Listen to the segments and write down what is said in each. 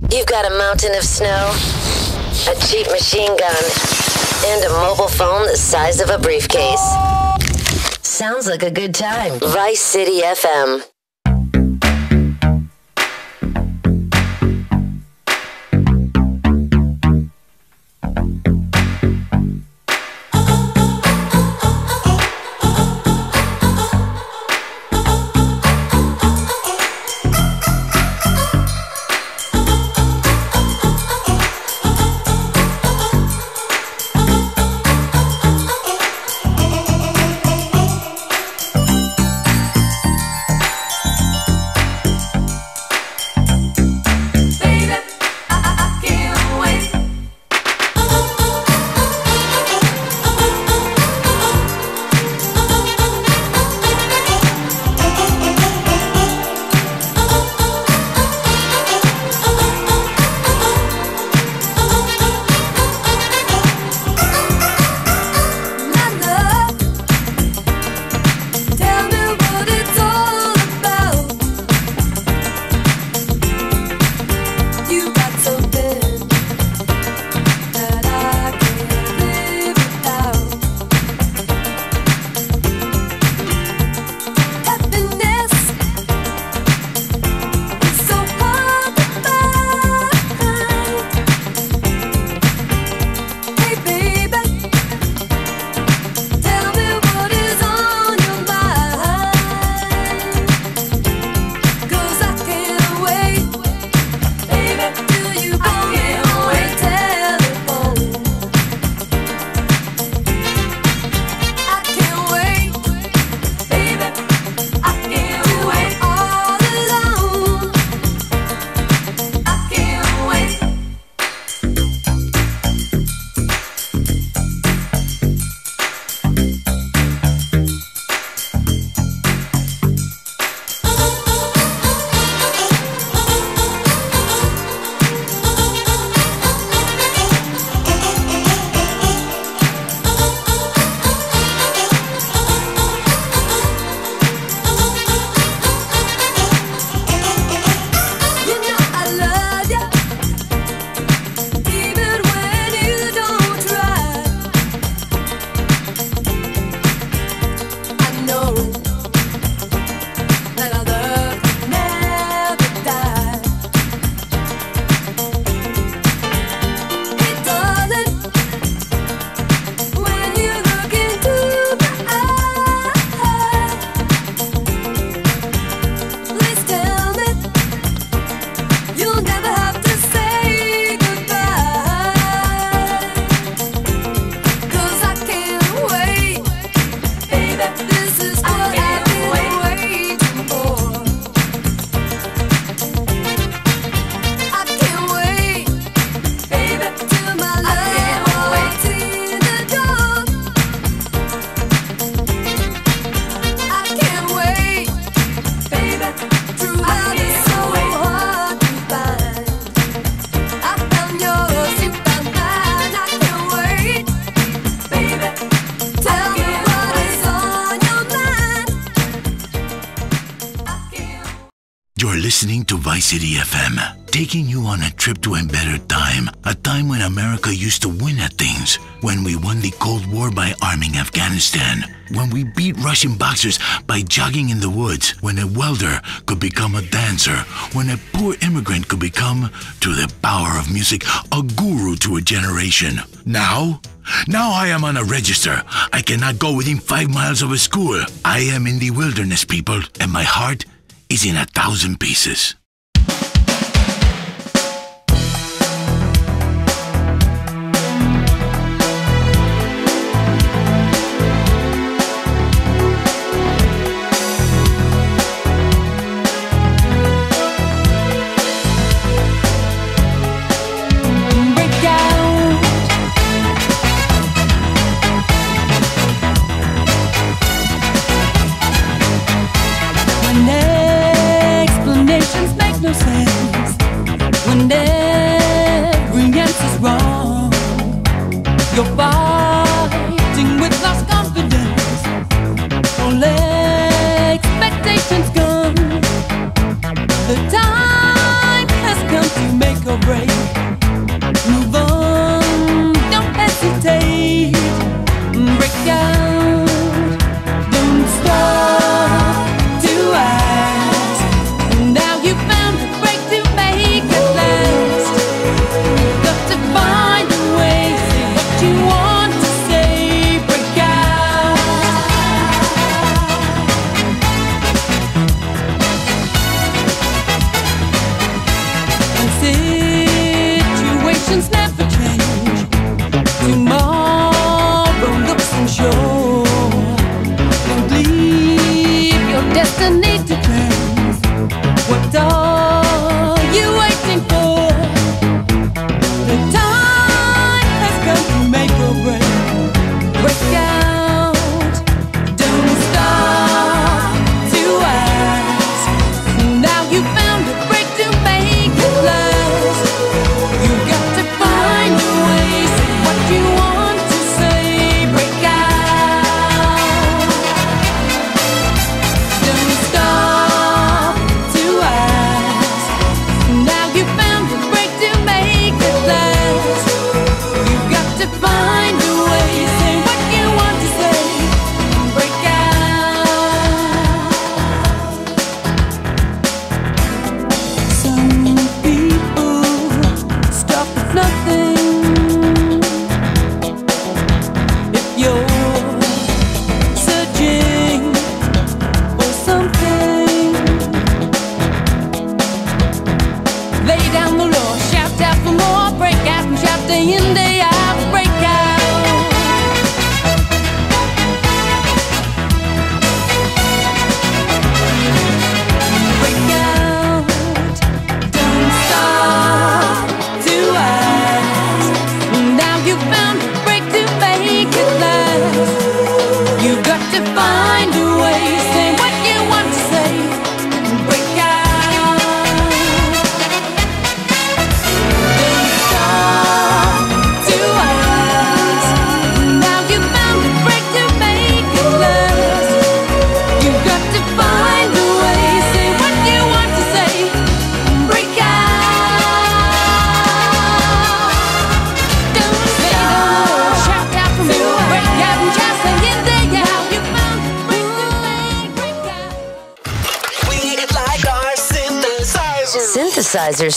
You've got a mountain of snow, a cheap machine gun, and a mobile phone the size of a briefcase. Sounds like a good time. Vice City FM. City FM, taking you on a trip to a better time. A time when America used to win at things. When we won the Cold War by arming Afghanistan. When we beat Russian boxers by jogging in the woods. When a welder could become a dancer. When a poor immigrant could become, through the power of music, a guru to a generation. Now, now I am on a register. I cannot go within five miles of a school. I am in the wilderness, people, and my heart is in a thousand pieces.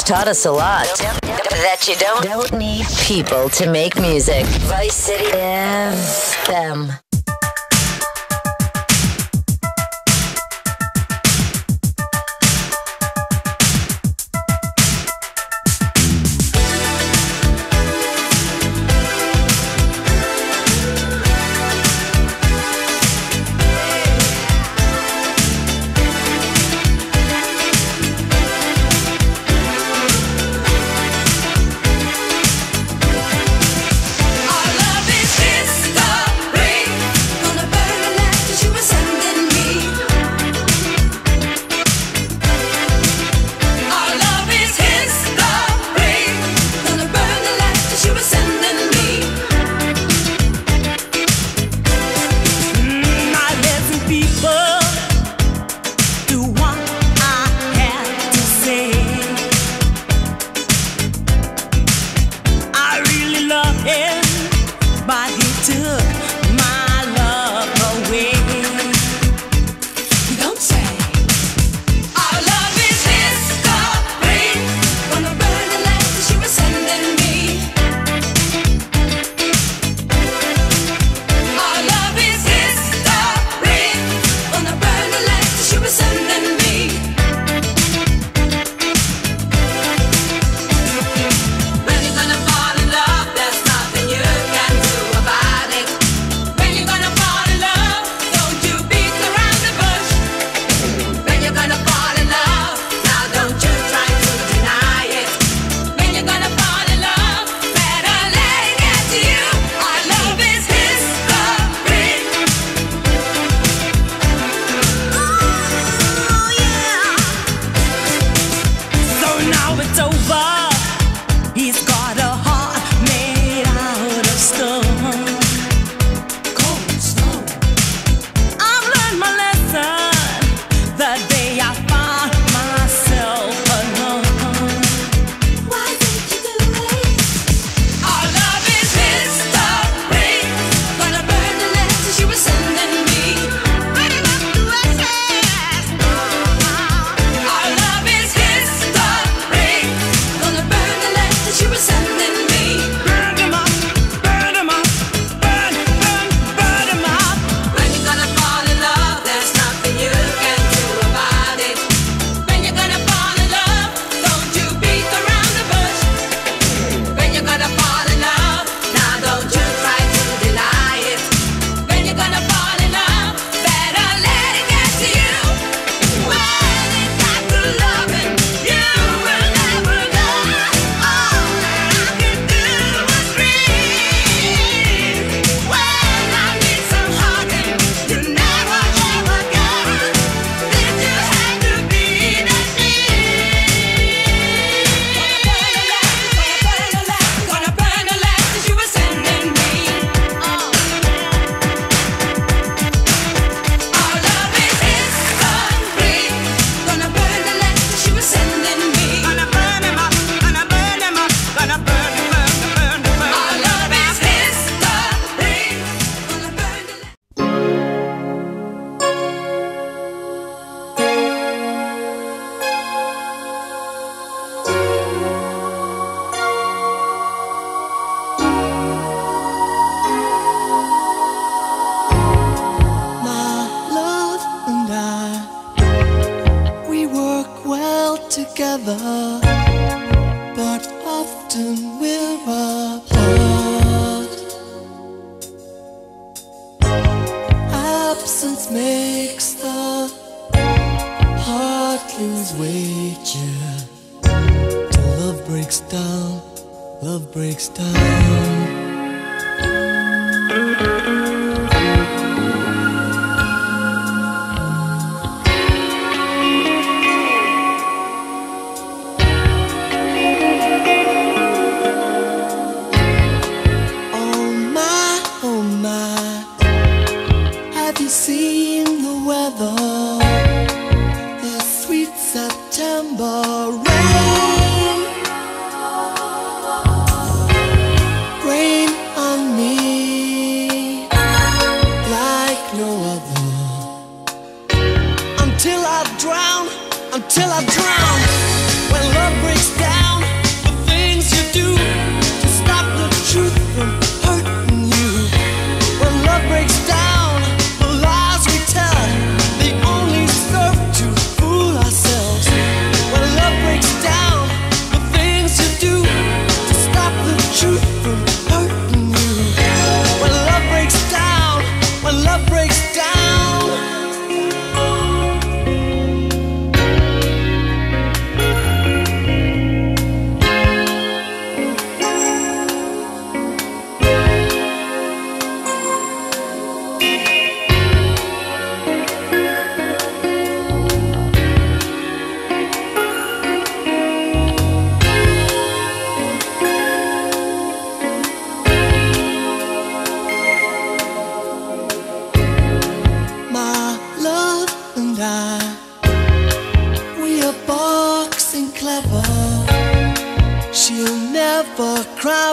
Taught us a lot. That you don't, don't need people to make music. Vice City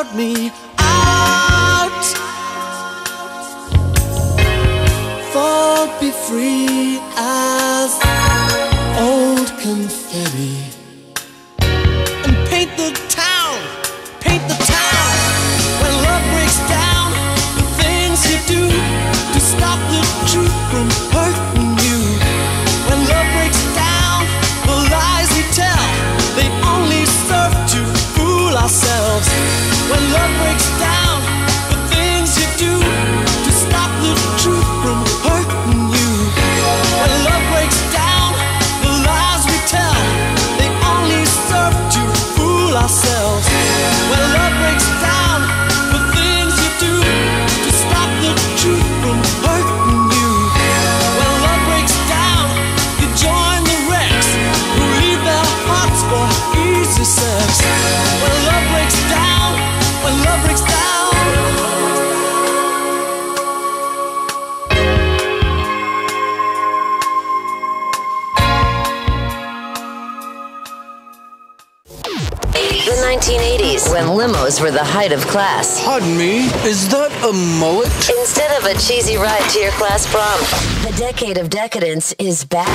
were a mullet? Instead of a cheesy ride to your class prom, the decade of decadence is back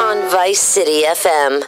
on Vice City FM.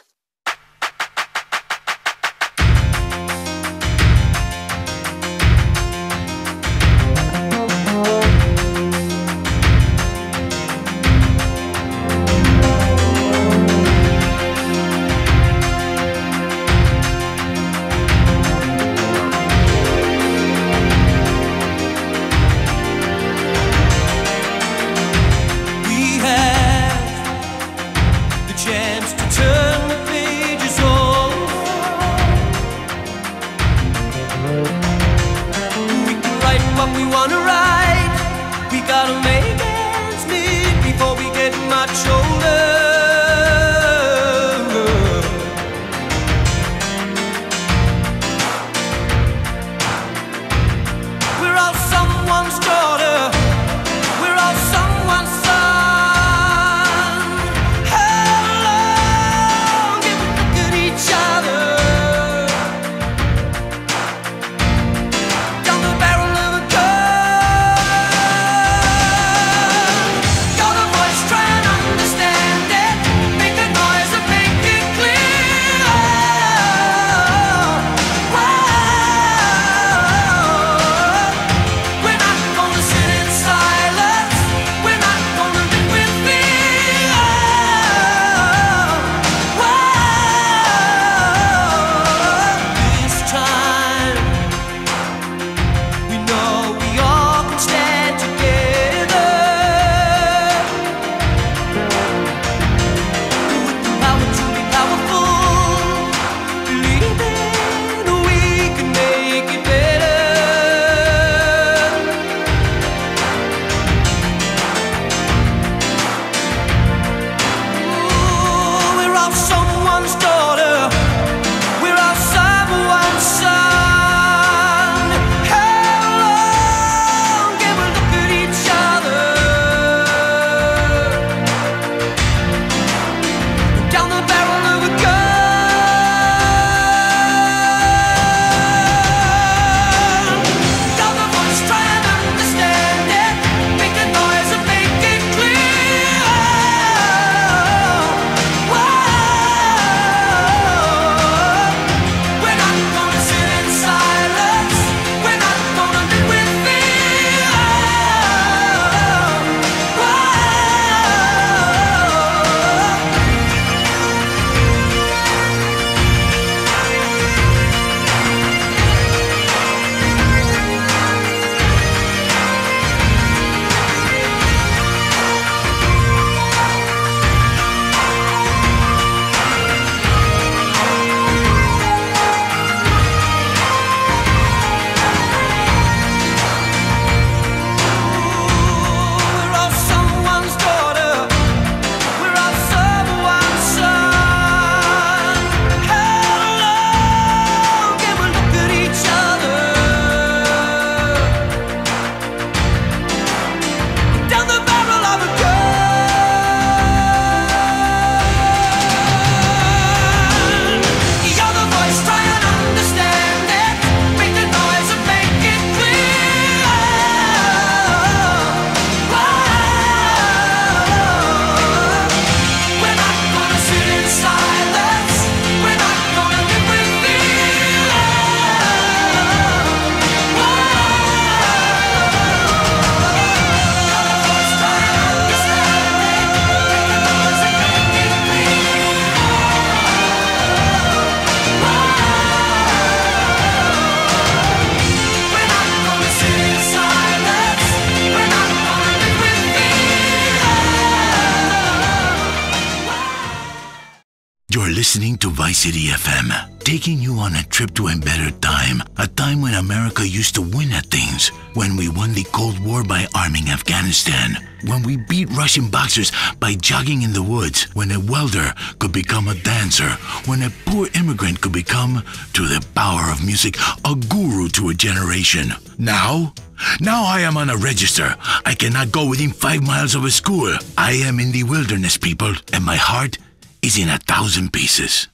jogging in the woods, when a welder could become a dancer, when a poor immigrant could become, to the power of music, a guru to a generation. Now, now I am on a register. I cannot go within five miles of a school. I am in the wilderness, people, and my heart is in a thousand pieces.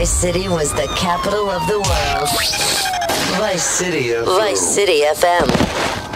Vice City was the capital of the world. Vice City. Vice City FM.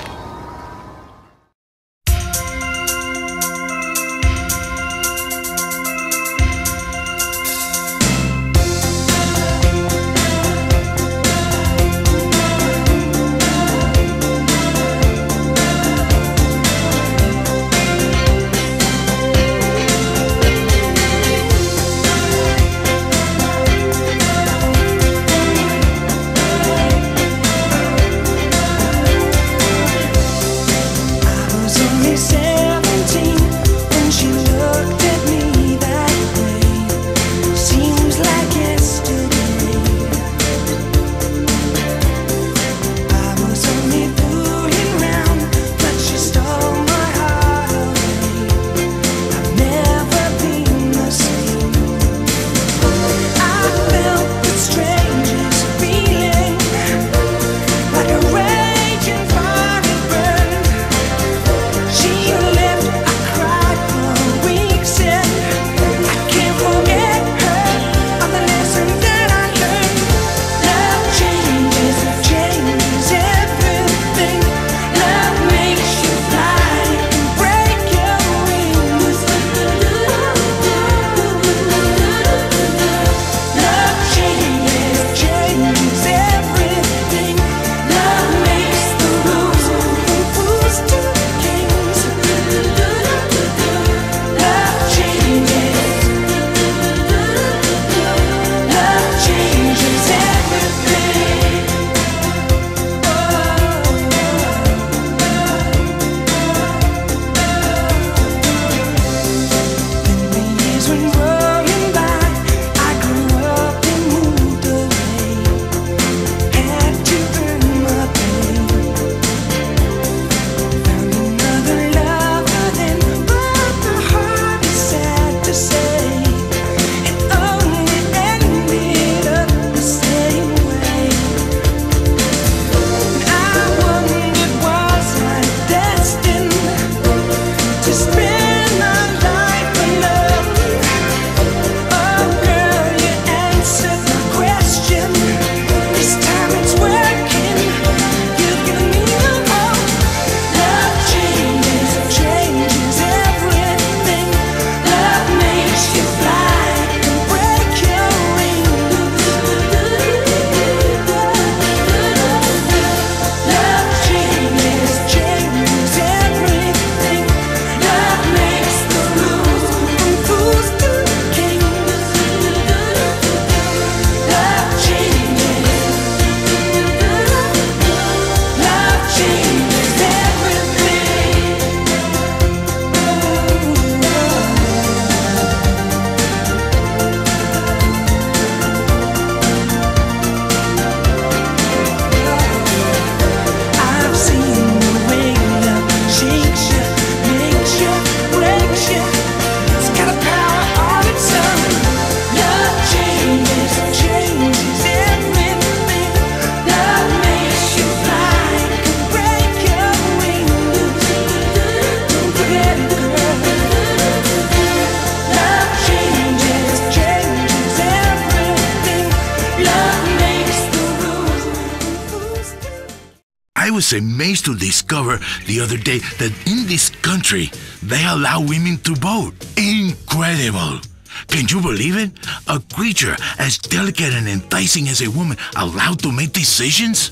the other day that in this country they allow women to vote. Incredible! Can you believe it? A creature as delicate and enticing as a woman allowed to make decisions?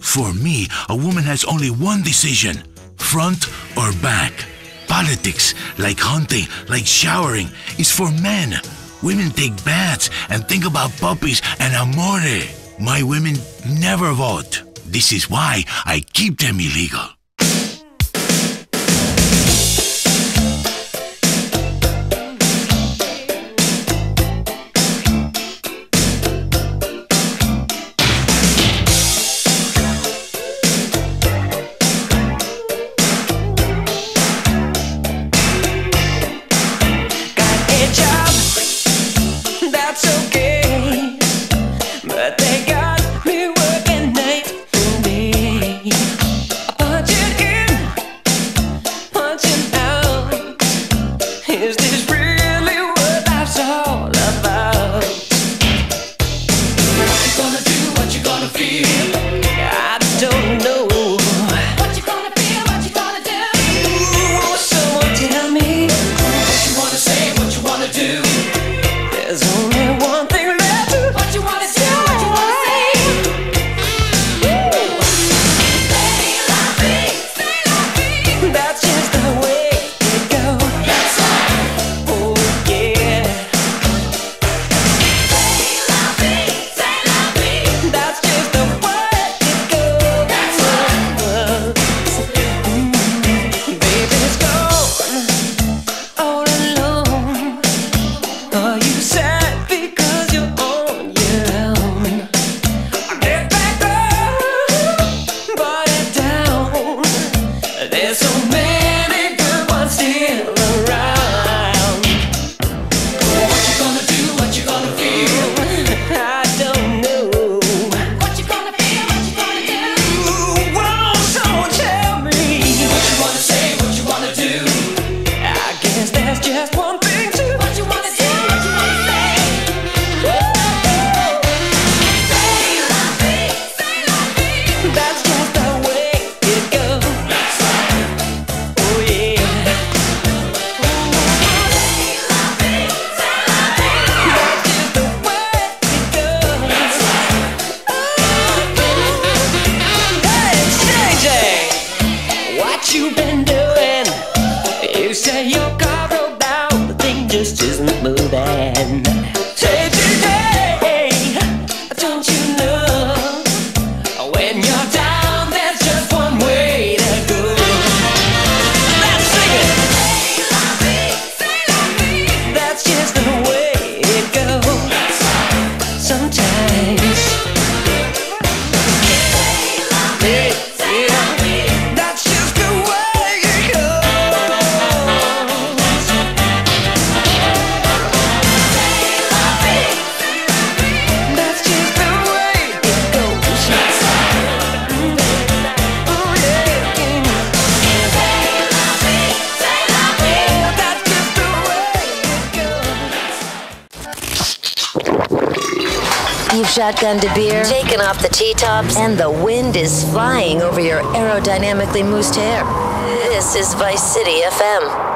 For me, a woman has only one decision front or back. Politics, like hunting, like showering, is for men. Women take baths and think about puppies and amore. My women never vote. This is why I keep them illegal. and the wind is flying over your aerodynamically moosed hair. This is Vice City FM.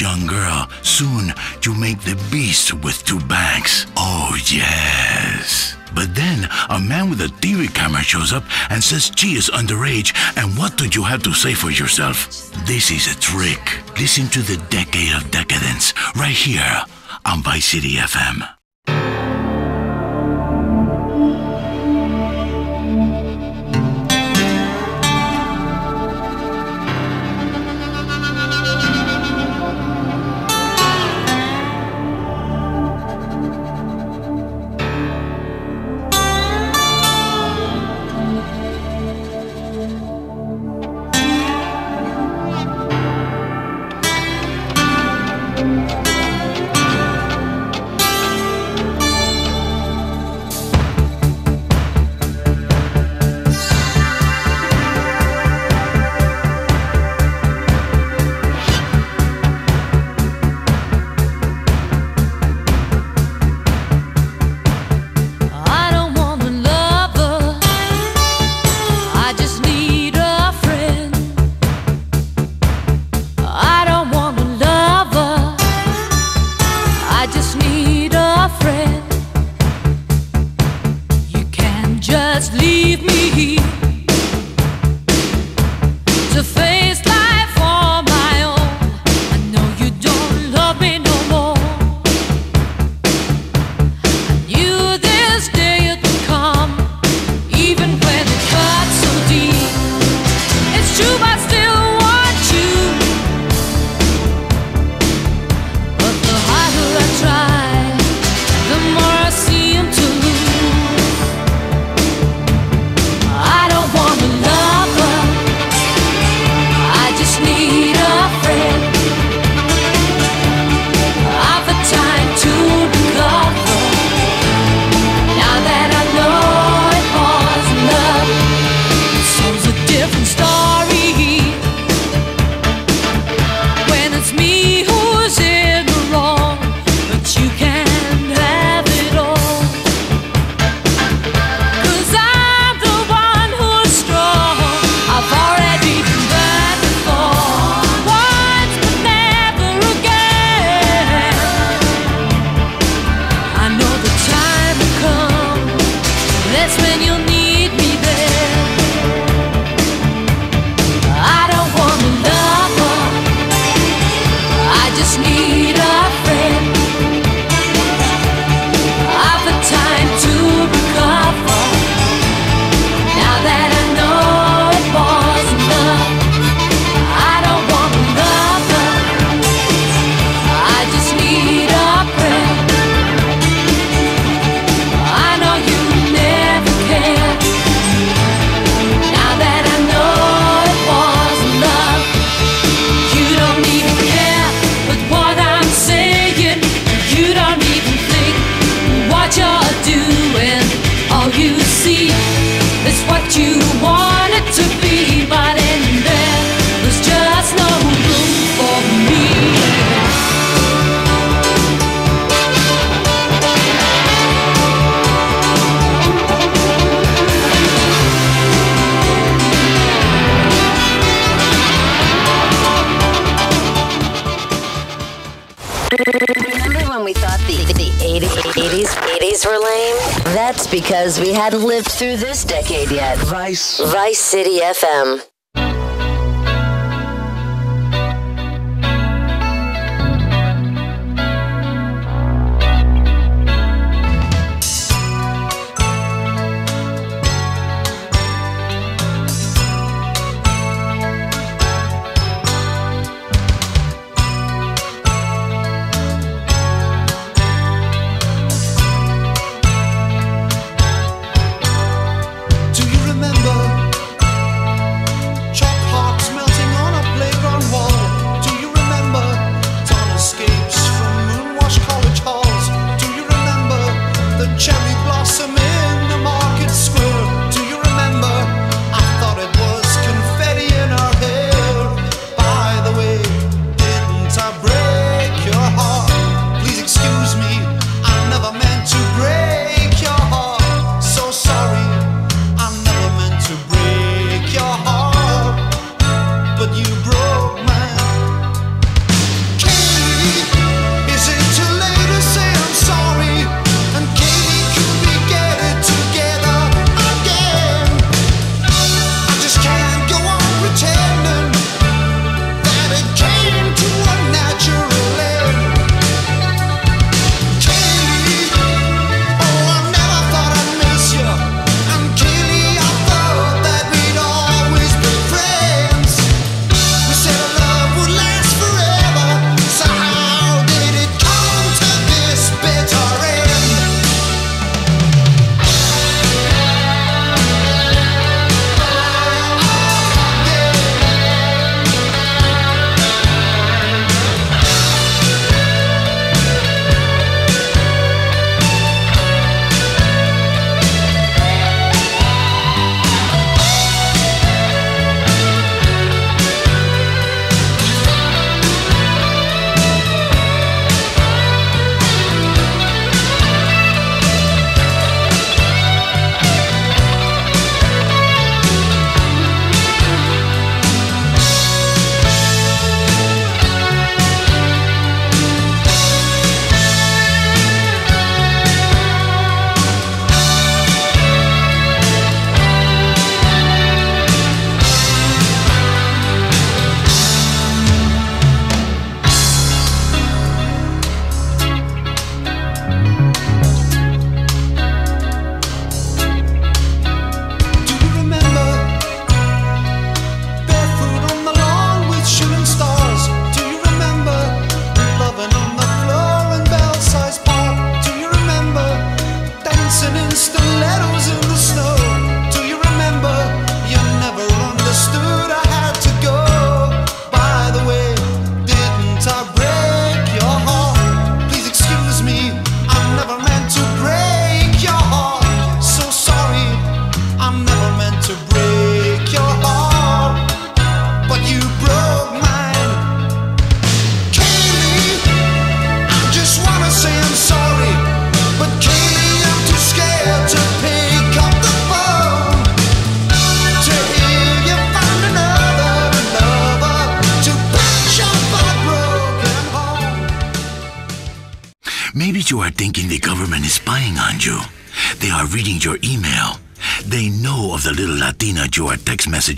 young girl. Soon you make the beast with two backs. Oh, yes. But then a man with a TV camera shows up and says she is underage, and what do you have to say for yourself? This is a trick. Listen to the decade of decadence right here on Vice City FM. City FM.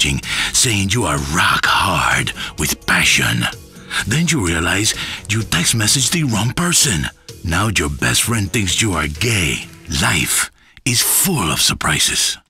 saying you are rock hard with passion. Then you realize you text message the wrong person. Now your best friend thinks you are gay. Life is full of surprises.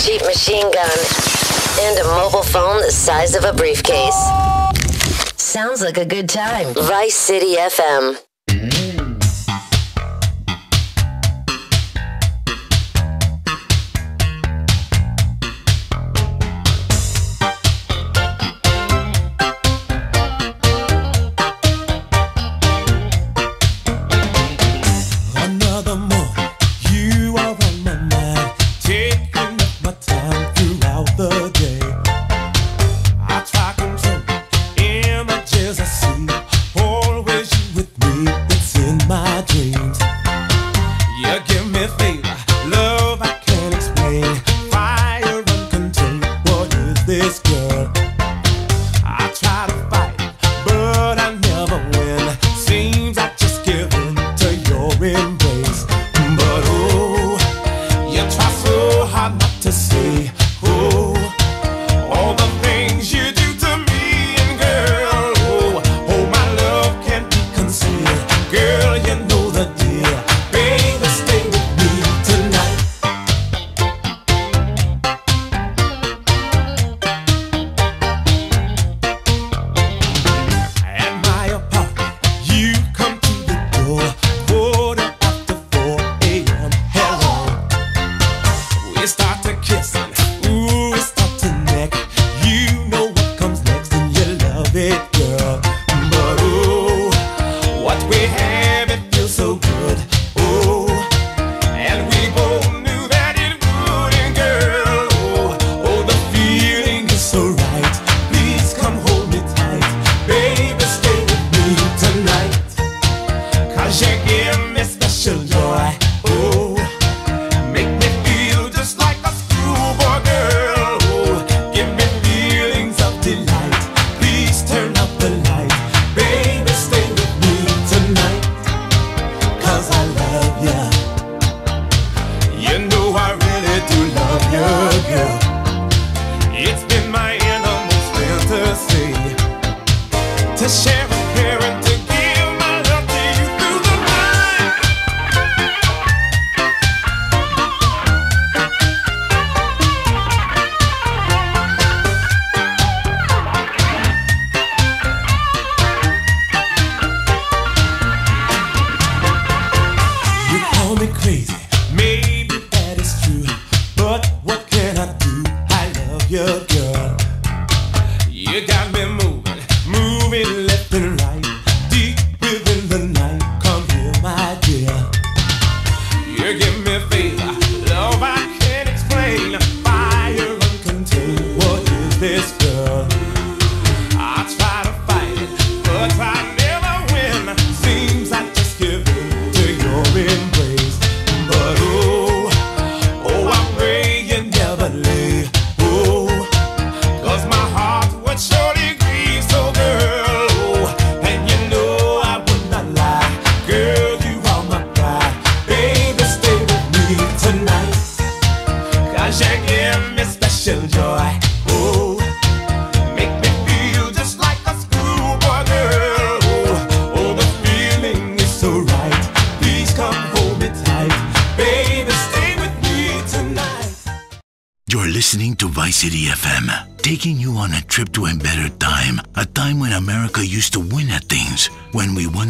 cheap machine gun, and a mobile phone the size of a briefcase. Sounds like a good time. Vice City FM.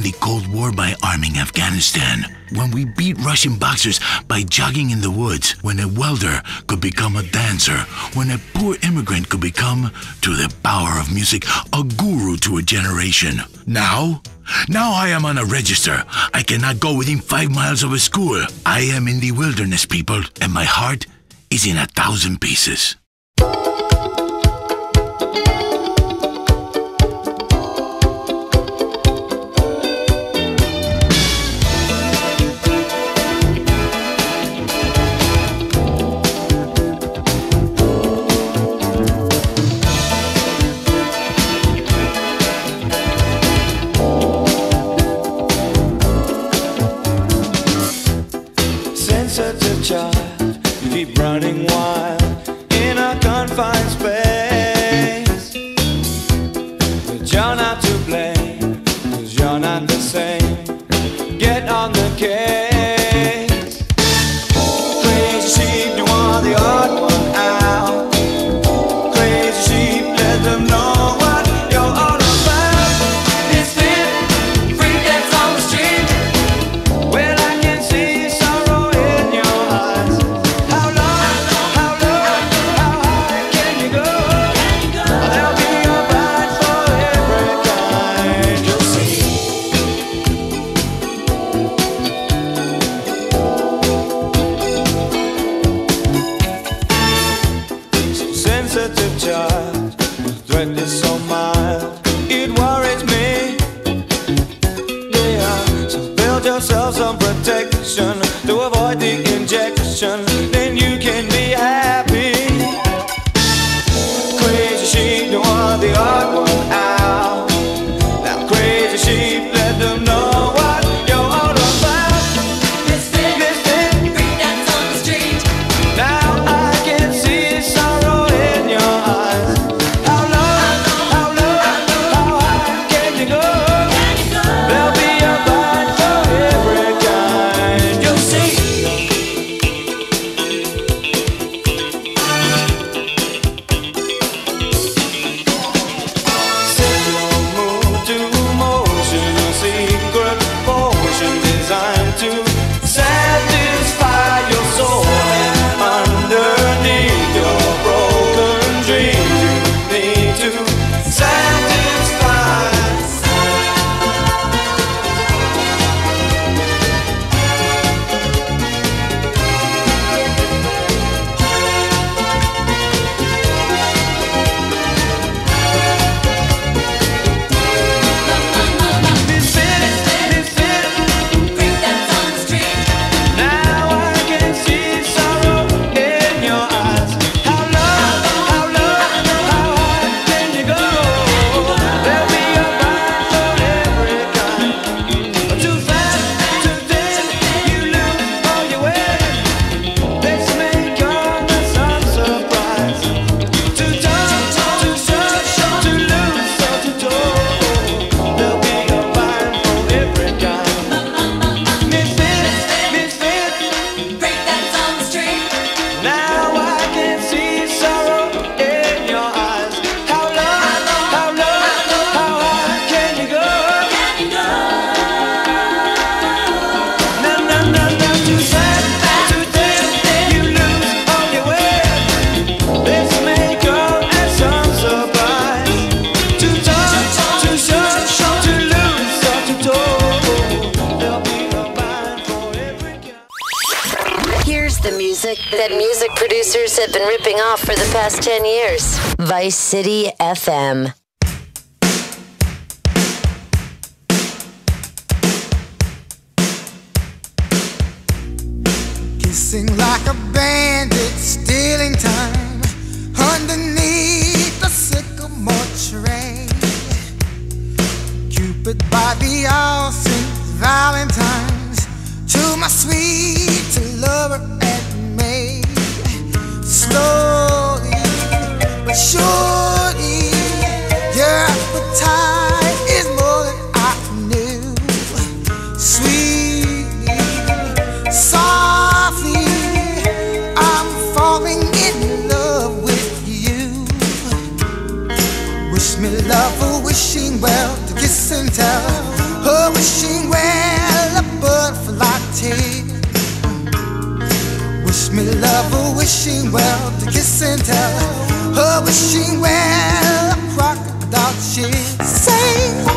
the Cold War by arming Afghanistan, when we beat Russian boxers by jogging in the woods, when a welder could become a dancer, when a poor immigrant could become, through the power of music, a guru to a generation. Now, now I am on a register. I cannot go within five miles of a school. I am in the wilderness, people, and my heart is in a thousand pieces. another wishing well to kiss and tell. Oh, Her wishing well, a crocodile she sings.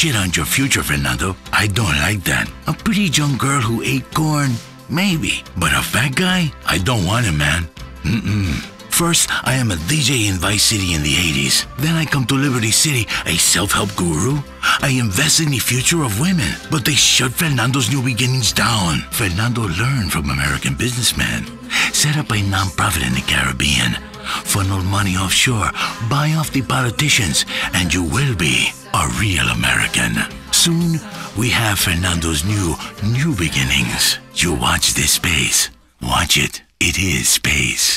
shit on your future, Fernando. I don't like that. A pretty young girl who ate corn? Maybe. But a fat guy? I don't want him, man. Mm-mm. First, I am a DJ in Vice City in the 80s. Then I come to Liberty City, a self-help guru. I invest in the future of women, but they shut Fernando's new beginnings down. Fernando learned from American businessmen, set up a nonprofit in the Caribbean, Funnel money offshore, buy off the politicians, and you will be a real American. Soon, we have Fernando's new, new beginnings. You watch this space. Watch it. It is space.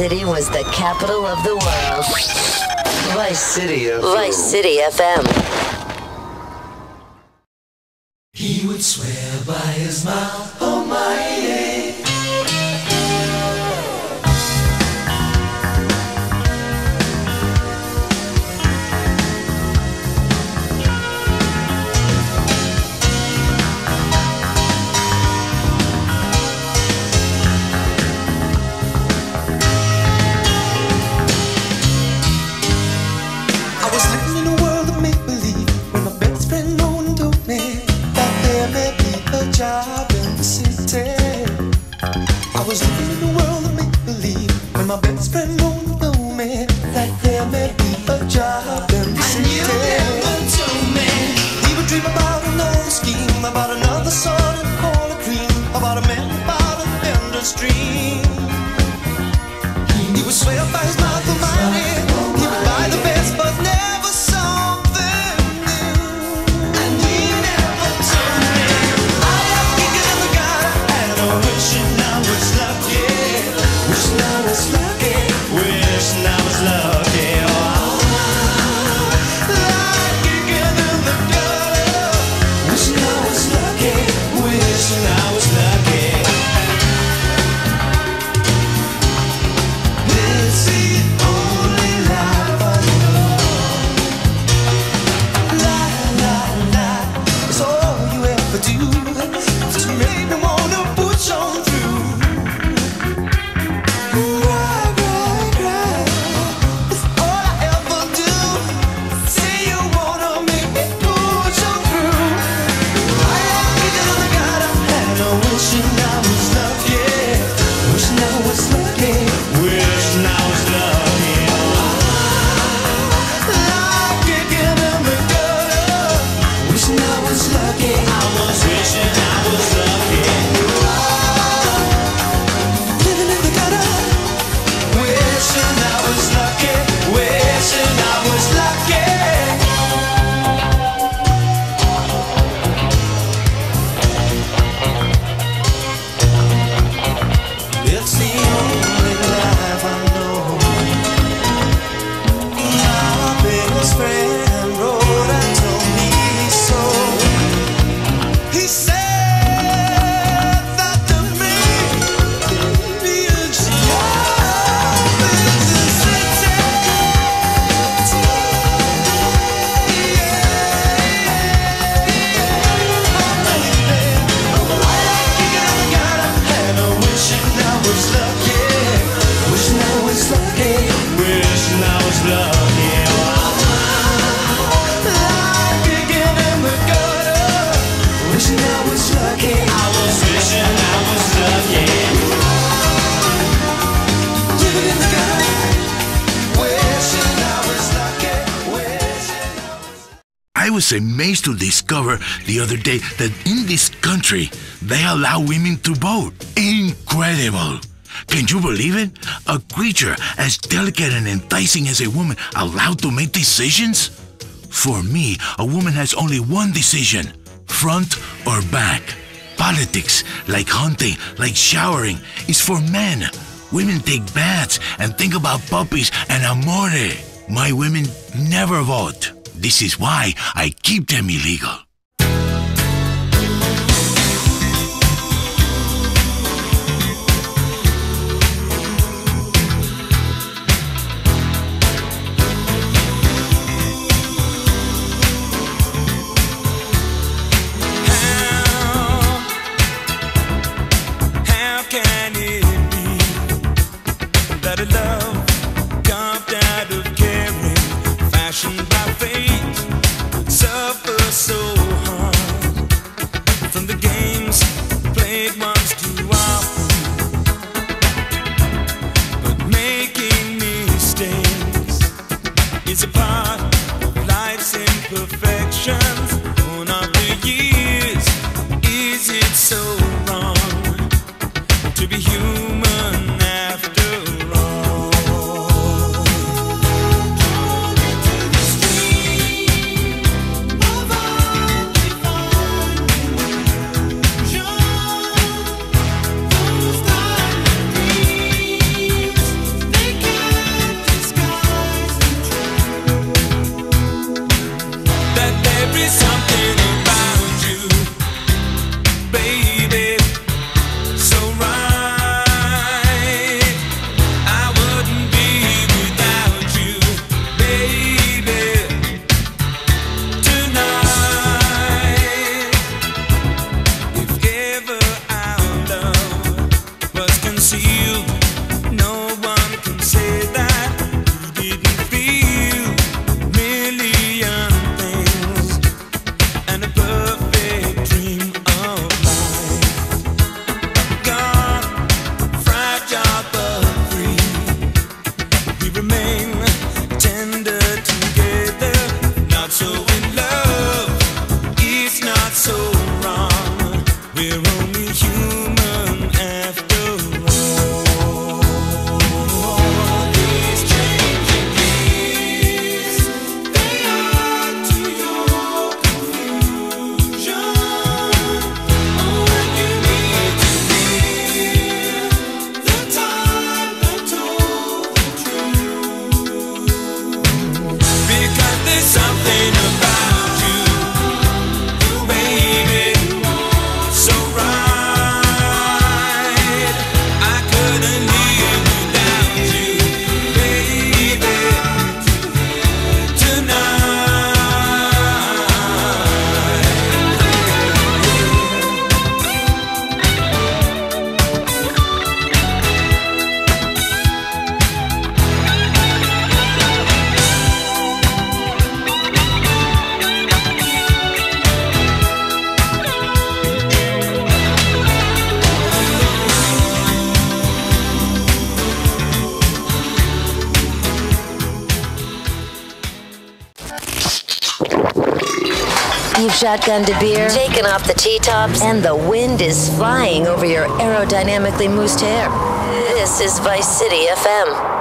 city was the capital day that in this country they allow women to vote. Incredible! Can you believe it? A creature as delicate and enticing as a woman allowed to make decisions? For me, a woman has only one decision front or back. Politics, like hunting, like showering, is for men. Women take baths and think about puppies and amore. My women never vote. This is why I keep them illegal. Shotgun to beer, taken off the T-tops, and the wind is flying over your aerodynamically moosed hair. This is Vice City FM.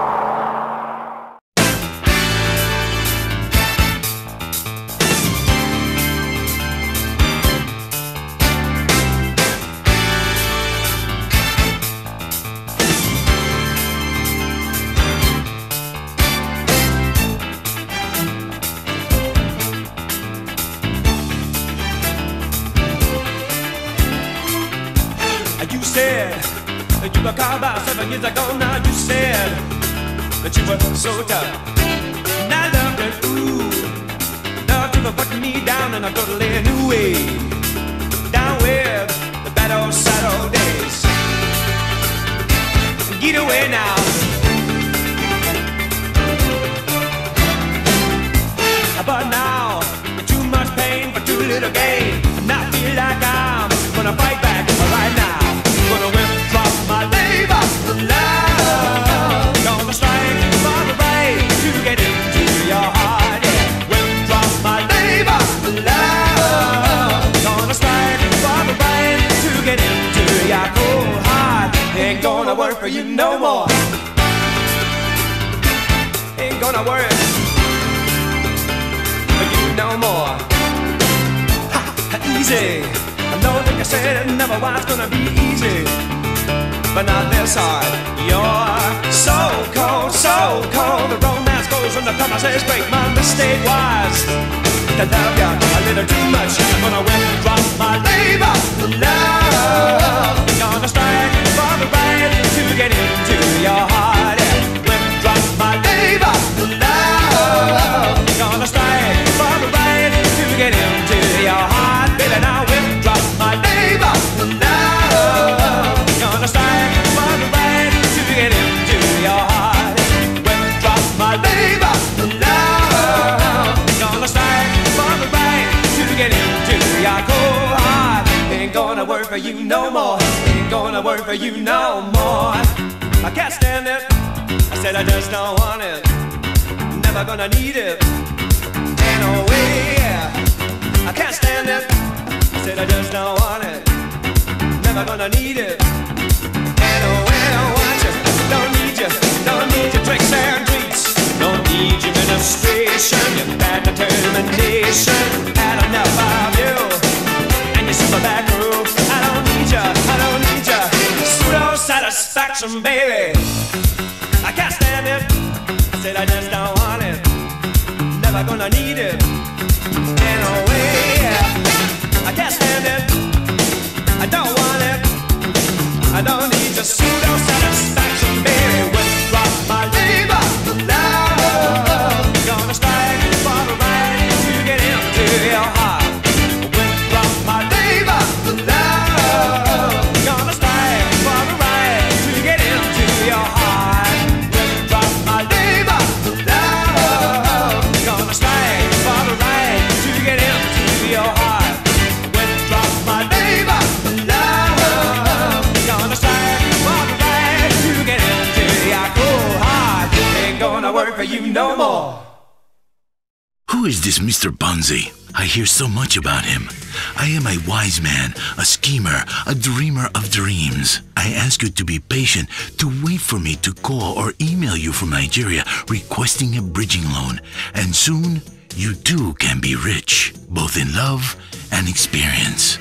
much about him. I am a wise man, a schemer, a dreamer of dreams. I ask you to be patient, to wait for me to call or email you from Nigeria requesting a bridging loan, and soon you too can be rich, both in love and experience.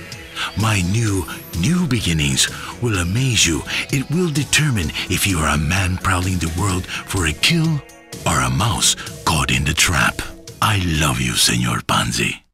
My new, new beginnings will amaze you. It will determine if you are a man prowling the world for a kill or a mouse caught in the trap. I love you, Senor Panzi.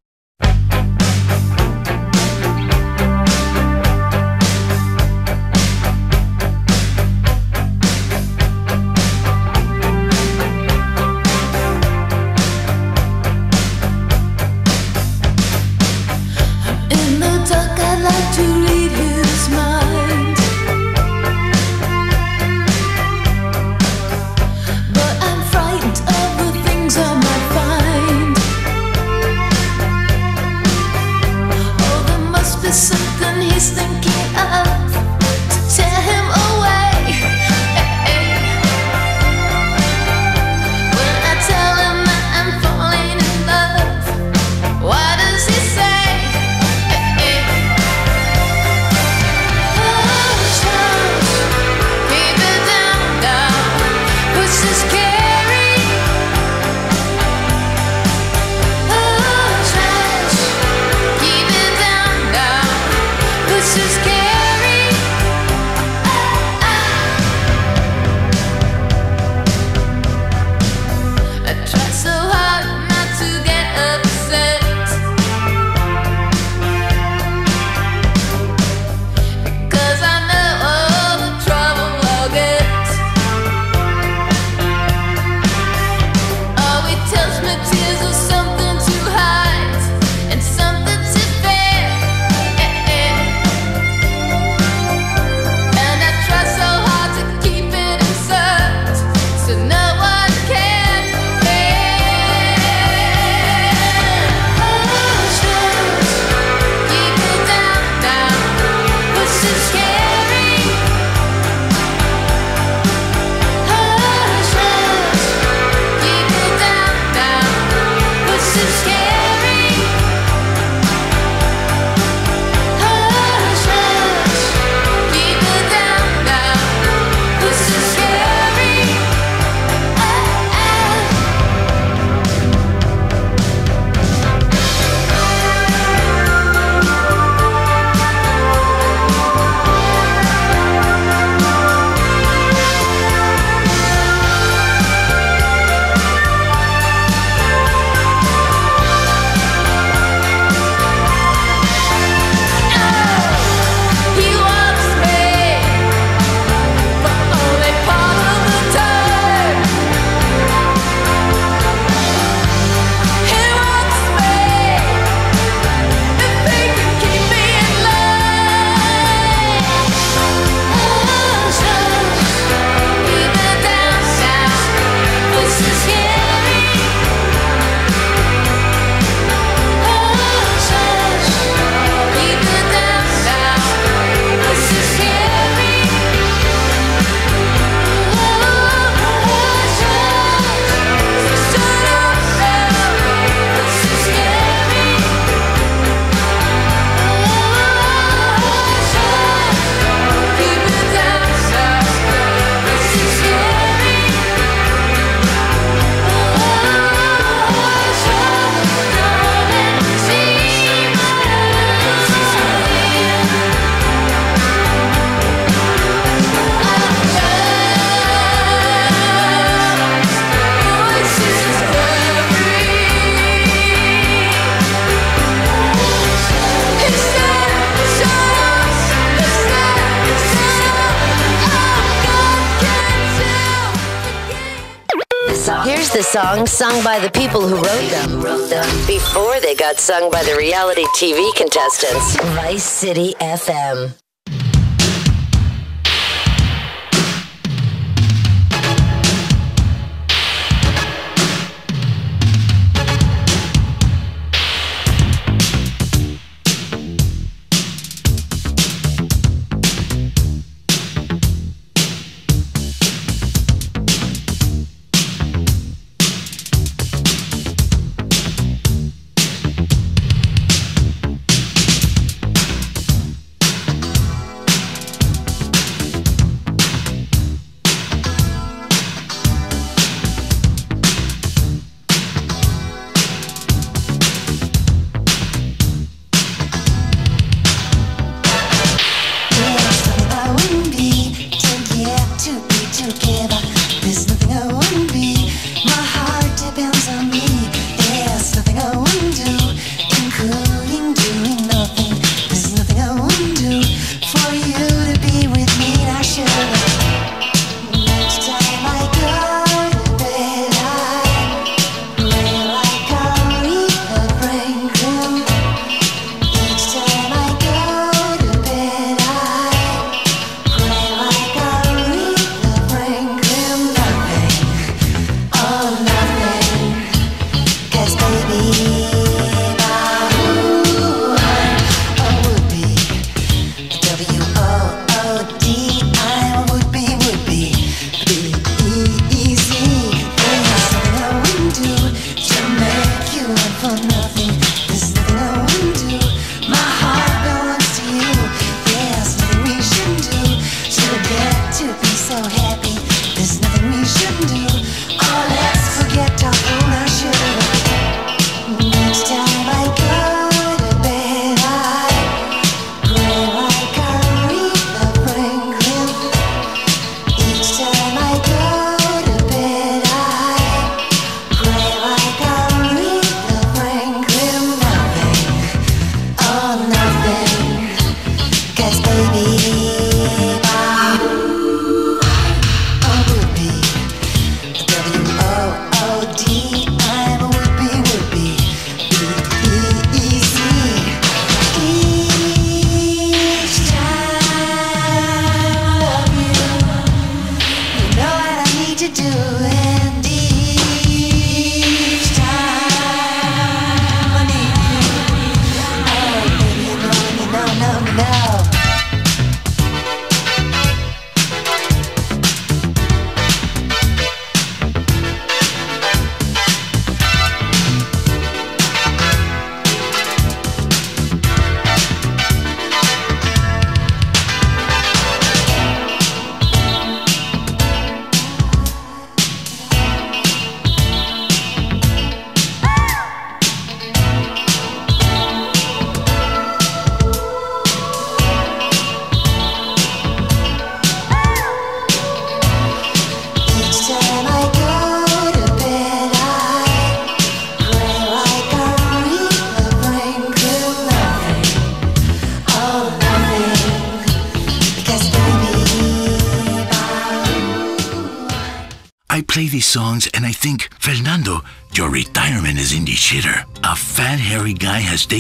Songs sung by the people who wrote them before they got sung by the reality TV contestants. Vice City FM.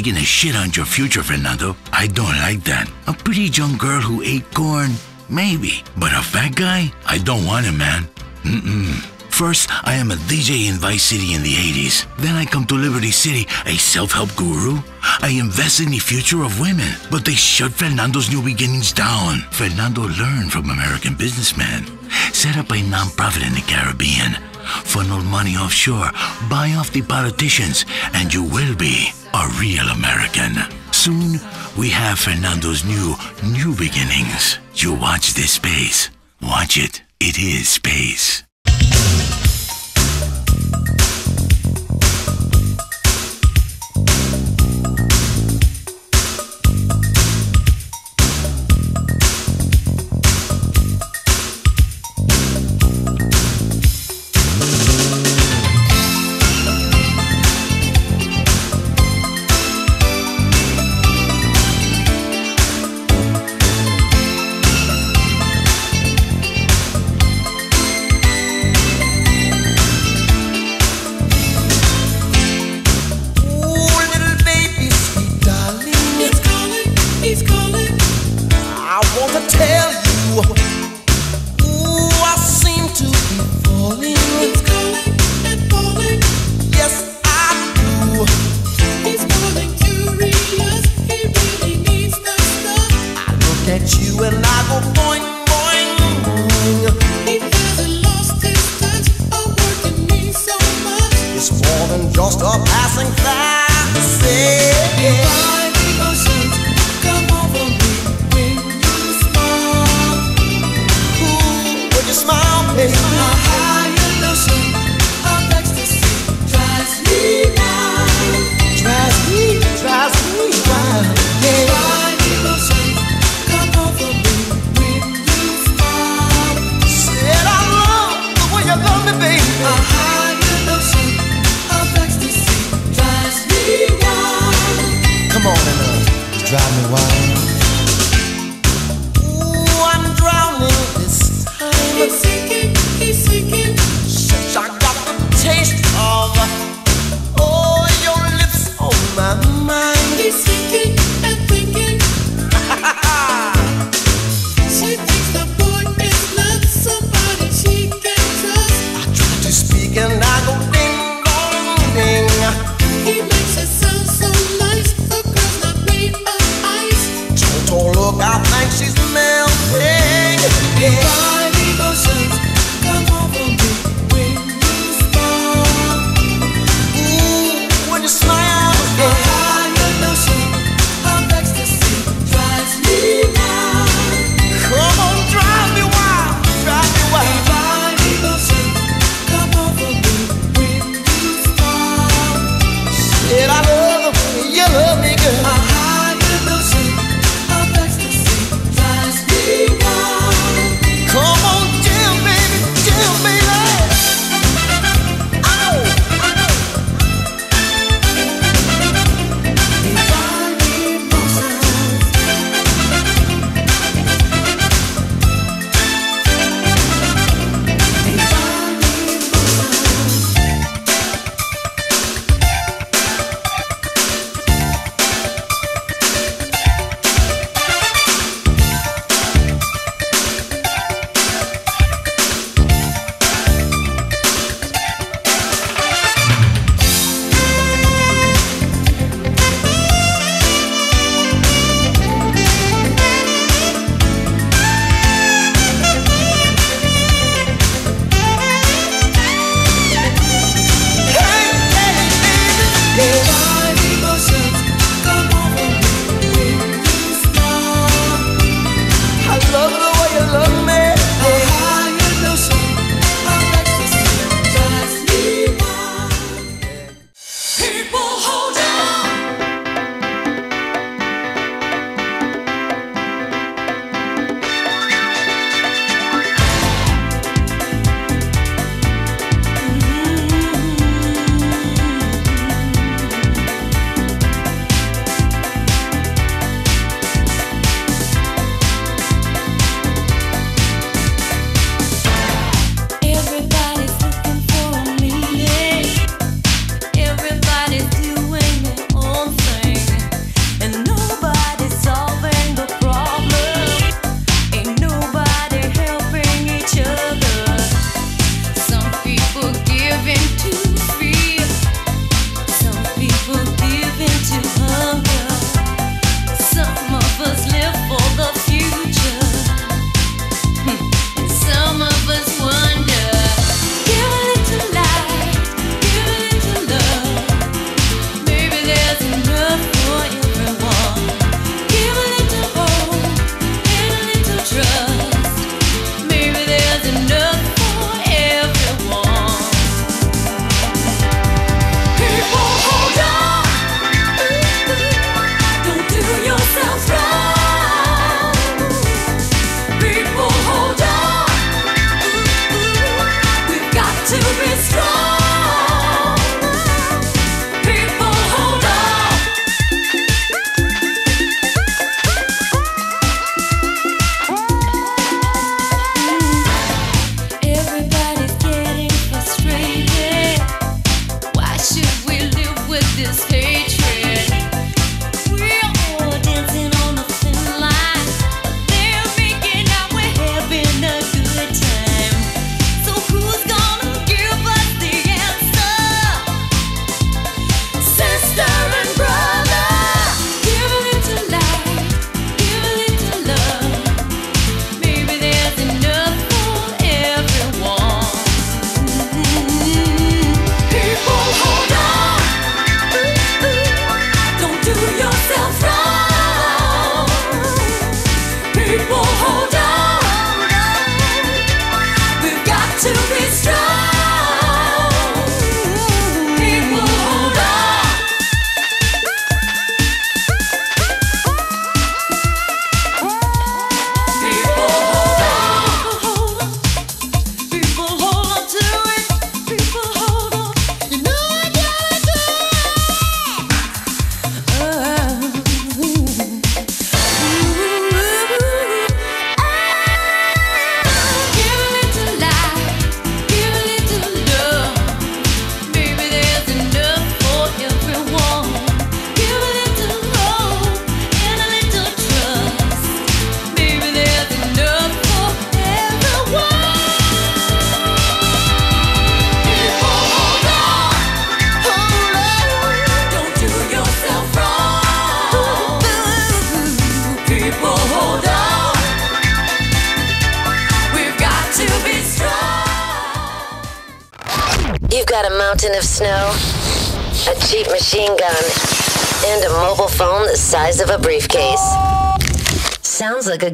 Taken a shit on your future, Fernando. I don't like that. A pretty young girl who ate corn, maybe. But a fat guy? I don't want him, man. Mm-mm. First, I am a DJ in Vice City in the 80s. Then I come to Liberty City, a self-help guru. I invest in the future of women, but they shut Fernando's new beginnings down. Fernando learned from American businessmen. Set up a nonprofit in the Caribbean. Funnel money offshore, buy off the politicians, and you will be a real American. Soon, we have Fernando's new, new beginnings. You watch this space. Watch it. It is space.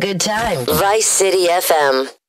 good time. Vice City FM.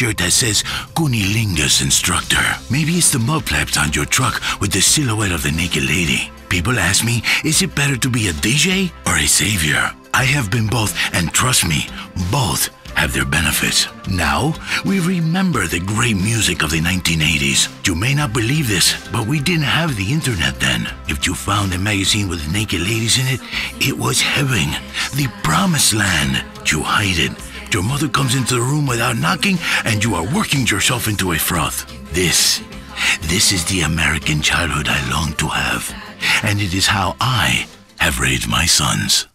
shirt that says Cunnilingus Instructor. Maybe it's the mud flaps on your truck with the silhouette of the naked lady. People ask me, is it better to be a DJ or a savior? I have been both, and trust me, both have their benefits. Now, we remember the great music of the 1980s. You may not believe this, but we didn't have the internet then. If you found a magazine with naked ladies in it, it was heaven, the promised land. You hide it your mother comes into the room without knocking, and you are working yourself into a froth. This, this is the American childhood I long to have, and it is how I have raised my sons.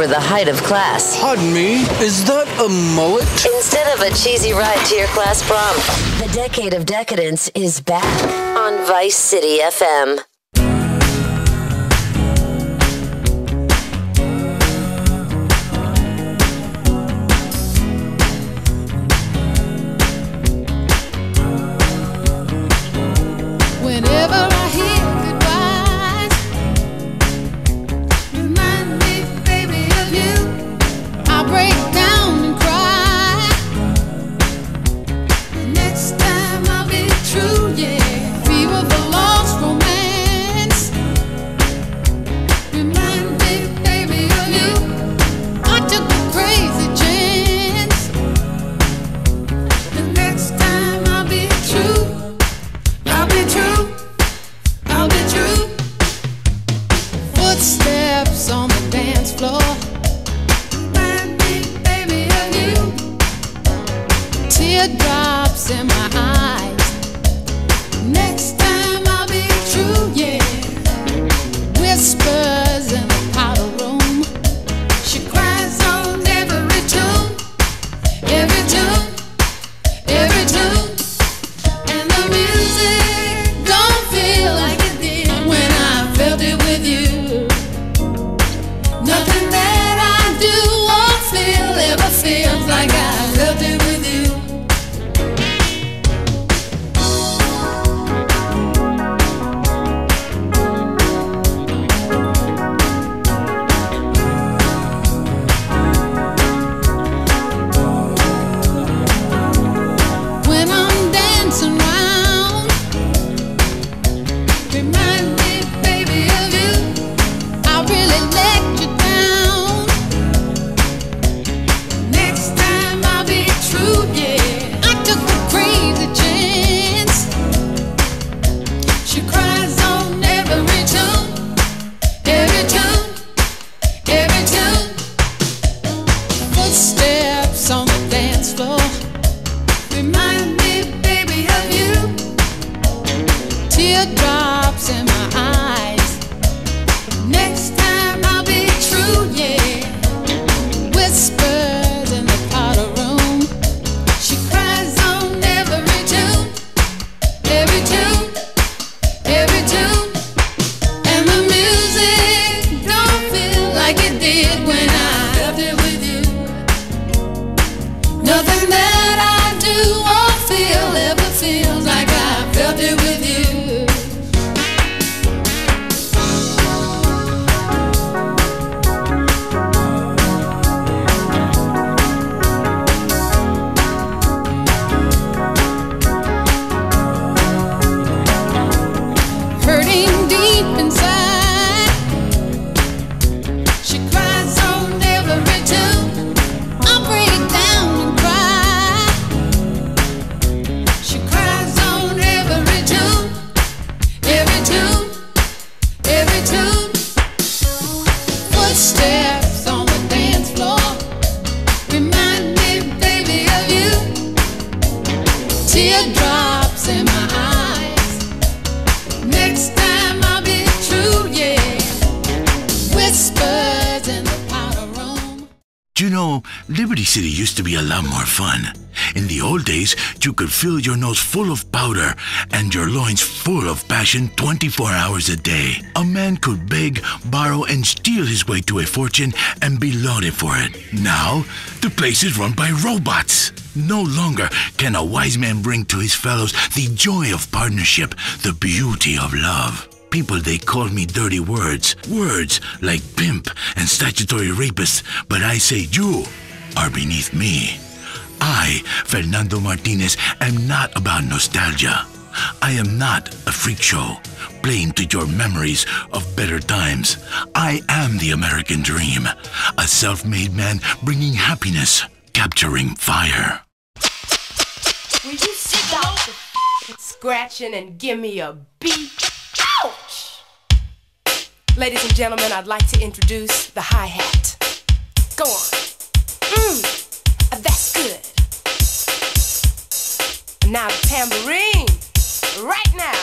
Were the height of class. Pardon me, is that a mullet? Instead of a cheesy ride to your class prom, the decade of decadence is back on Vice City FM. Full 24 hours a day. A man could beg, borrow, and steal his way to a fortune and be lauded for it. Now, the place is run by robots. No longer can a wise man bring to his fellows the joy of partnership, the beauty of love. People, they call me dirty words. Words like pimp and statutory rapist, but I say you are beneath me. I, Fernando Martinez, am not about nostalgia. I am not a freak show playing to your memories of better times. I am the American dream, a self made man bringing happiness, capturing fire. Will you stop scratching and give me a beat? Ouch! Ladies and gentlemen, I'd like to introduce the hi hat. Go on. Mmm, that's good. Now the tambourine, right now.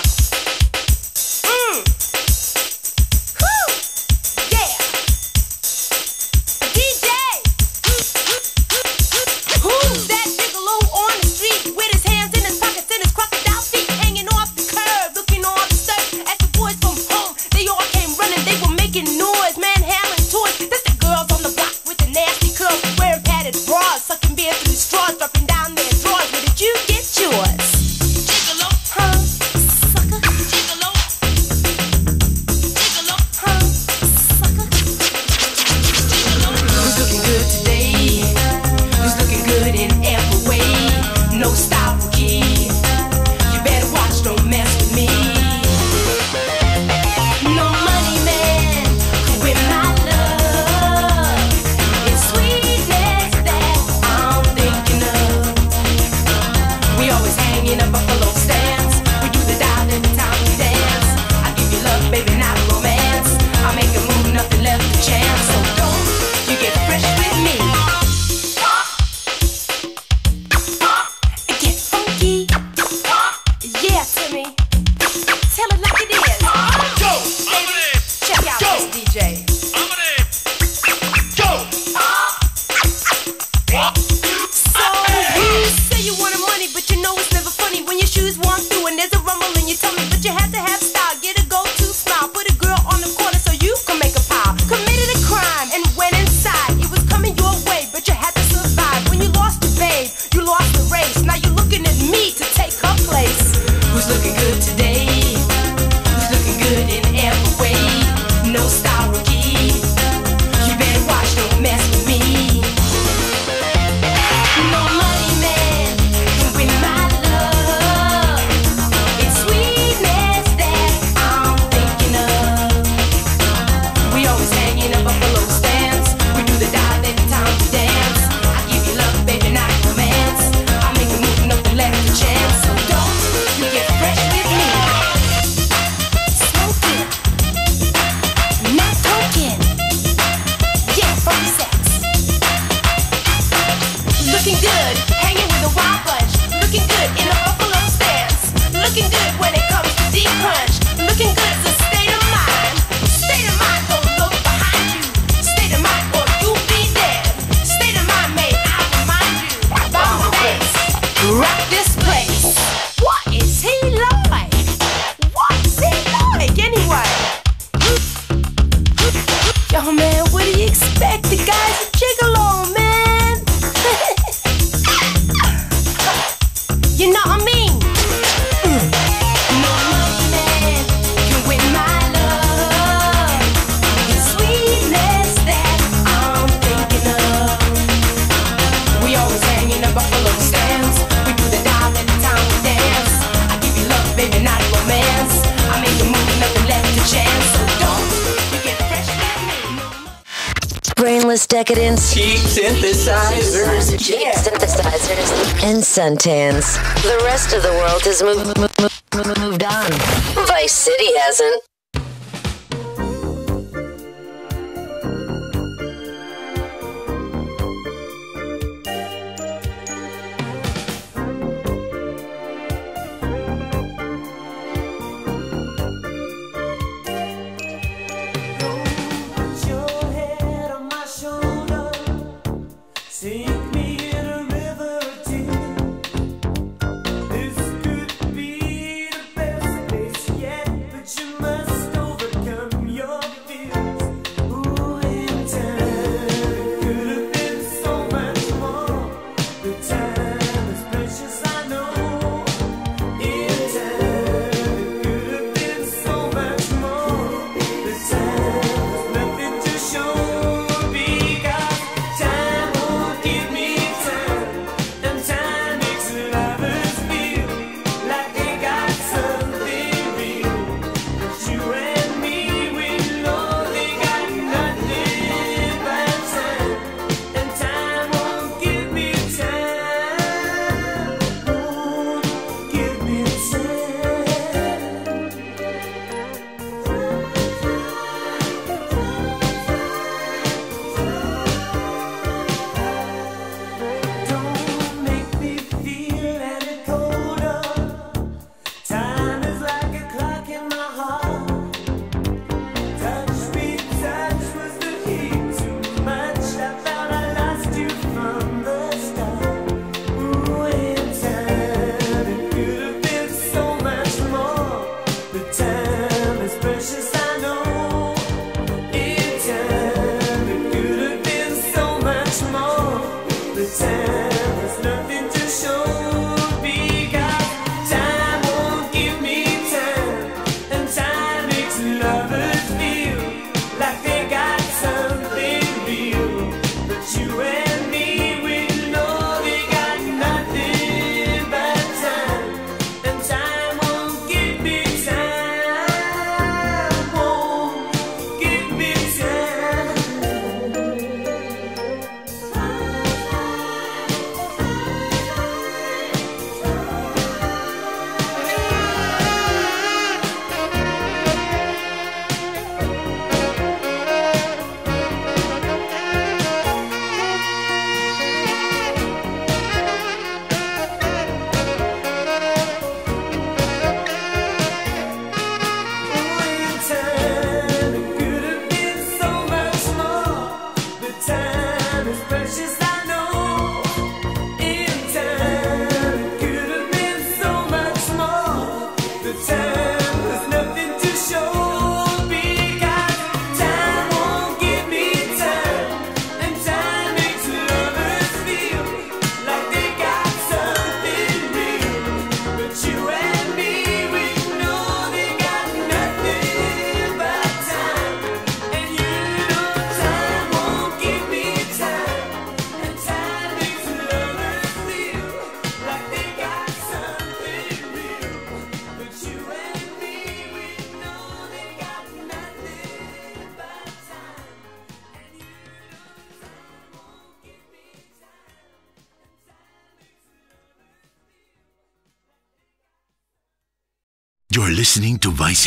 Suntans. The rest of the world has moved,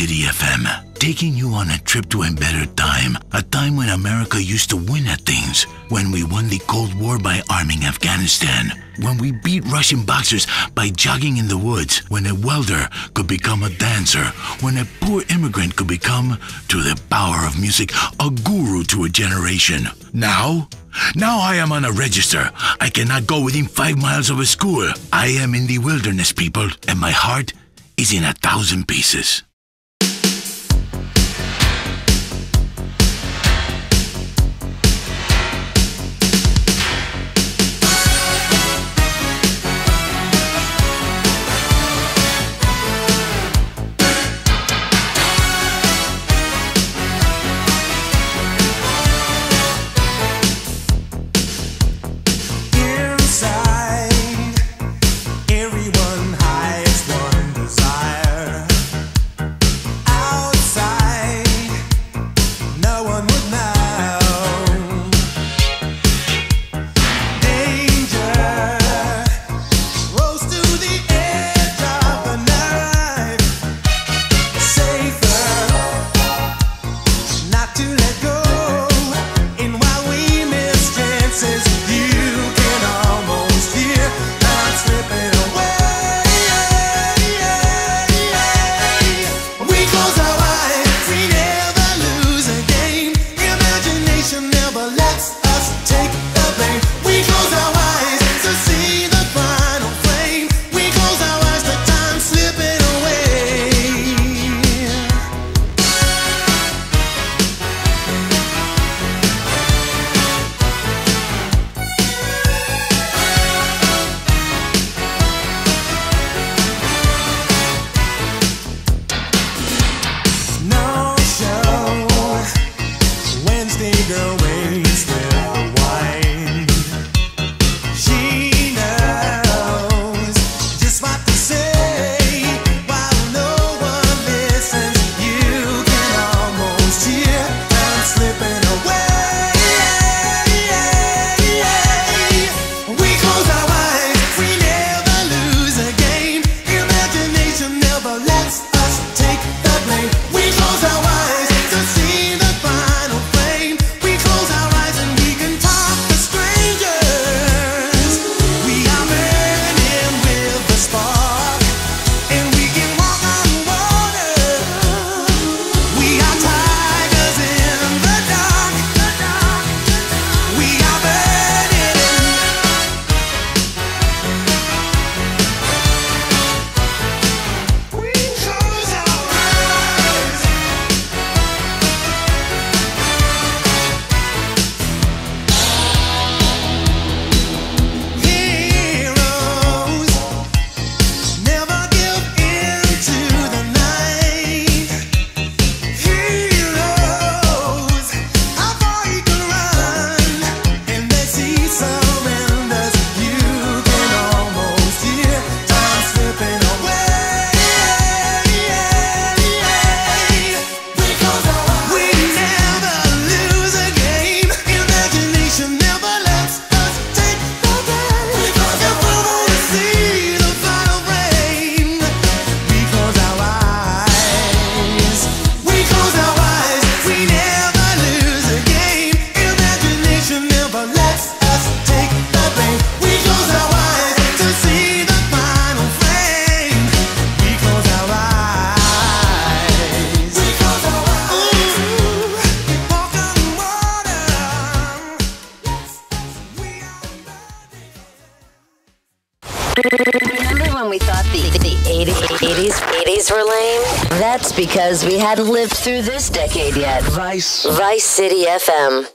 City FM, taking you on a trip to a better time. A time when America used to win at things. When we won the Cold War by arming Afghanistan. When we beat Russian boxers by jogging in the woods. When a welder could become a dancer. When a poor immigrant could become, through the power of music, a guru to a generation. Now? Now I am on a register. I cannot go within five miles of a school. I am in the wilderness, people, and my heart is in a thousand pieces. Because we hadn't lived through this decade yet. Vice. Vice City FM.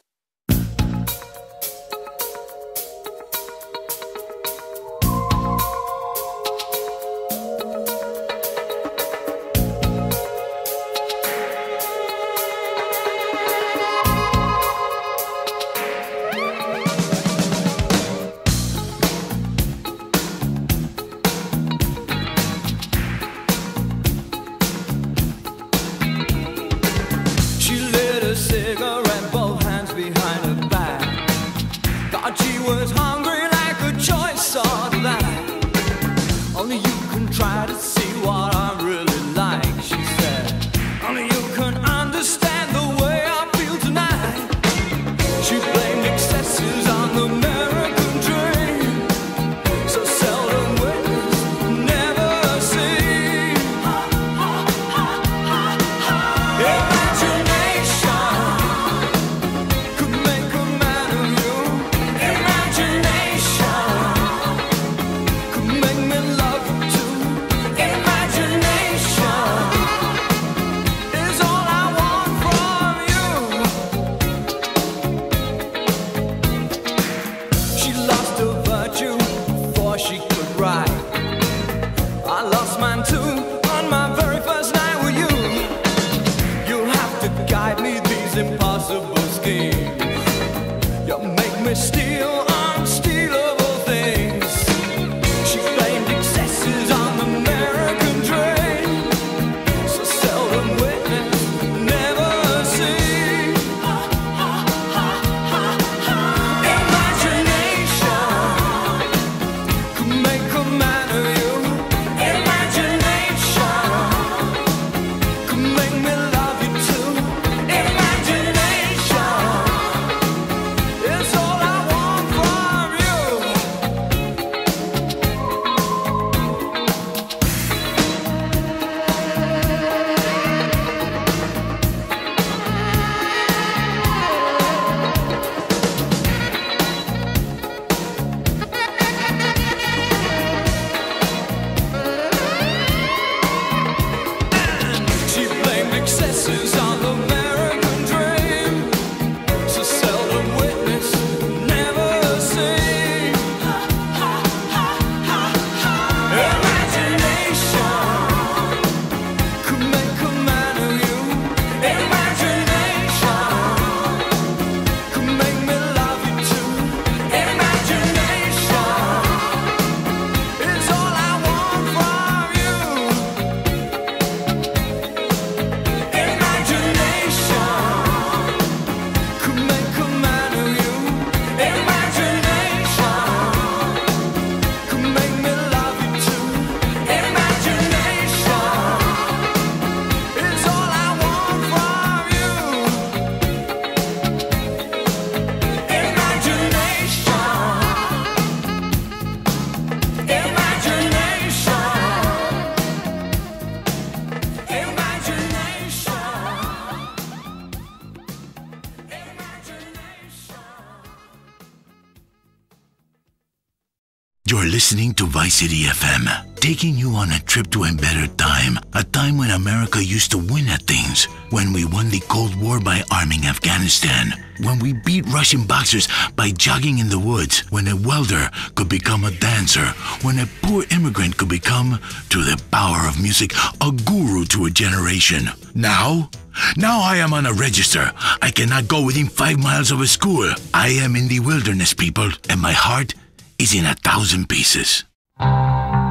City FM, taking you on a trip to a better time. A time when America used to win at things. When we won the Cold War by arming Afghanistan. When we beat Russian boxers by jogging in the woods. When a welder could become a dancer. When a poor immigrant could become, through the power of music, a guru to a generation. Now? Now I am on a register. I cannot go within five miles of a school. I am in the wilderness, people, and my heart is in a thousand pieces. Trudging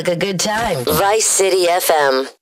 like a good time. Vice City FM.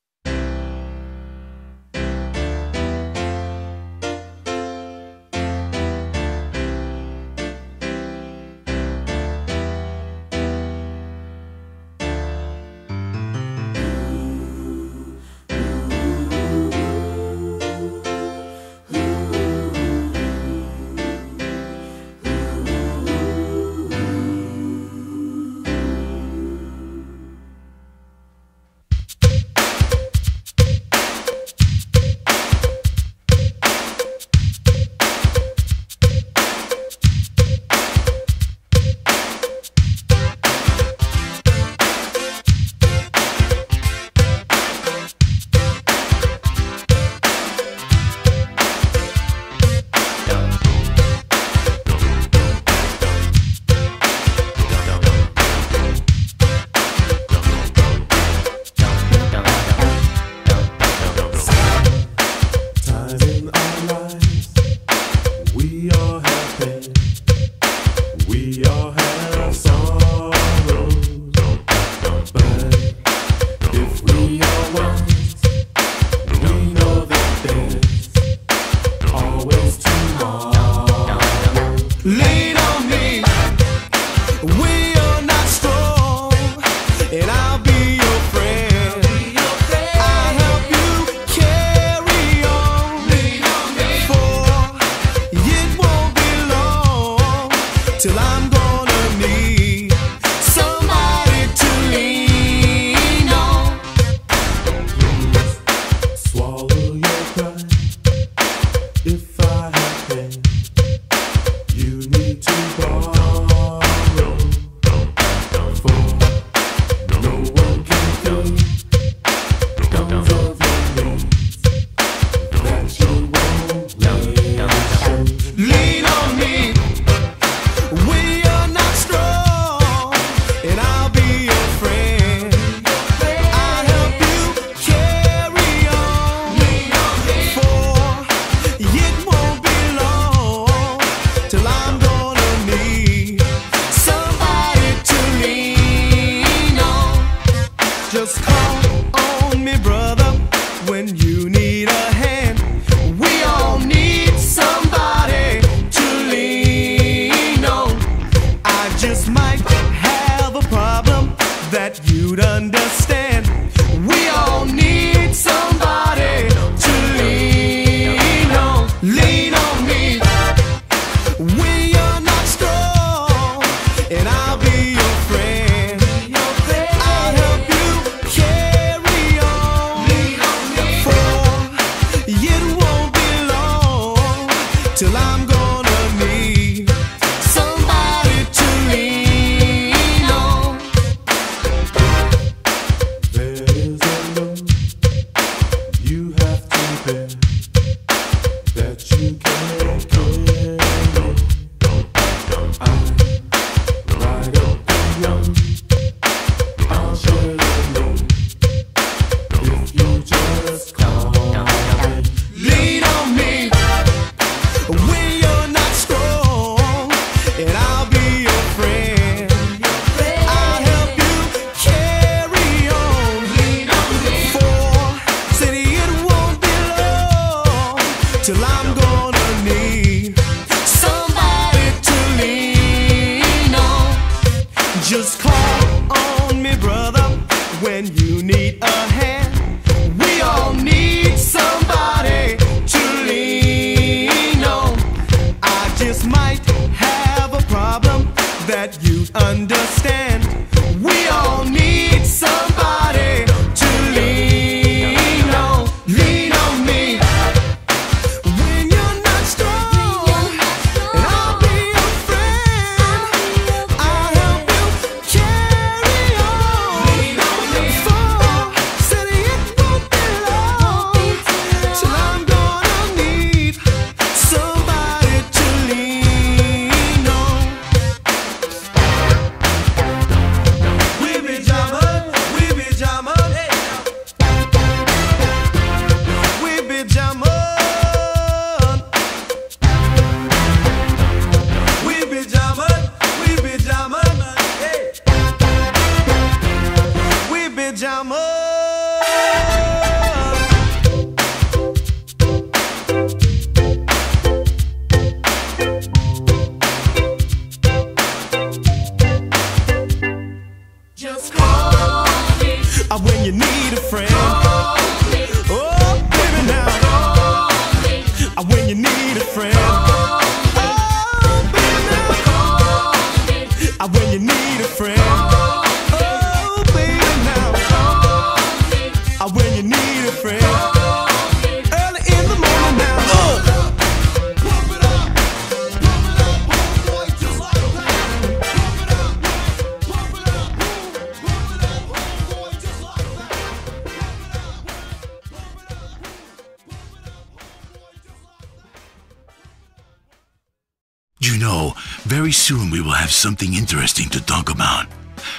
have something interesting to talk about.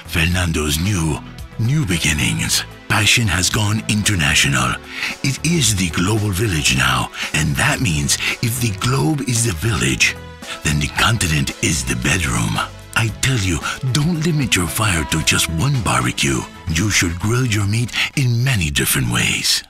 Fernando's new, new beginnings. Passion has gone international. It is the global village now, and that means if the globe is the village, then the continent is the bedroom. I tell you, don't limit your fire to just one barbecue. You should grill your meat in many different ways.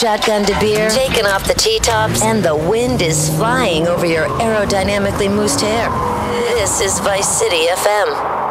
Shotgunned a beer, taken off the T-tops, and the wind is flying over your aerodynamically moosed hair. This is Vice City FM.